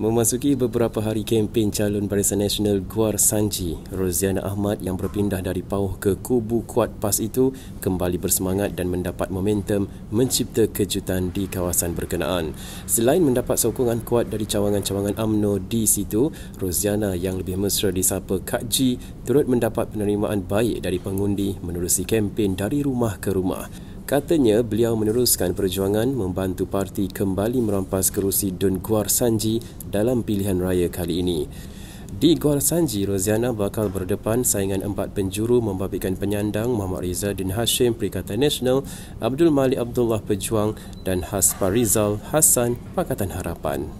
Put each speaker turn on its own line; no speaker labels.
Memasuki beberapa hari kempen calon Barisan Nasional Guar Sanji, Roziana Ahmad yang berpindah dari Pauh ke kubu kuat PAS itu kembali bersemangat dan mendapat momentum mencipta kejutan di kawasan berkenaan. Selain mendapat sokongan kuat dari cawangan-cawangan AMNO di situ, Roziana yang lebih mesra disapa Kak Ji turut mendapat penerimaan baik dari pengundi menerusi kempen dari rumah ke rumah. Katanya beliau meneruskan perjuangan membantu parti kembali merampas kerusi Dun Guar Sanji dalam pilihan raya kali ini. Di Guar Sanji, Roziana bakal berdepan saingan empat penjuru membabitkan penyandang Muhammad Riza Din Hashim Perikatan Nasional, Abdul Malik Abdullah Pejuang dan Haspa Rizal Hassan Pakatan Harapan.